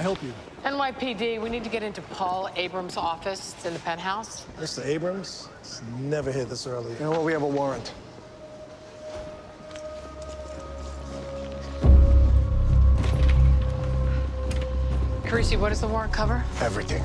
help you? NYPD, we need to get into Paul Abrams' office. It's in the penthouse. Mr. Abrams? It's never here this early. You know what? We have a warrant. Carisi, what does the warrant cover? Everything.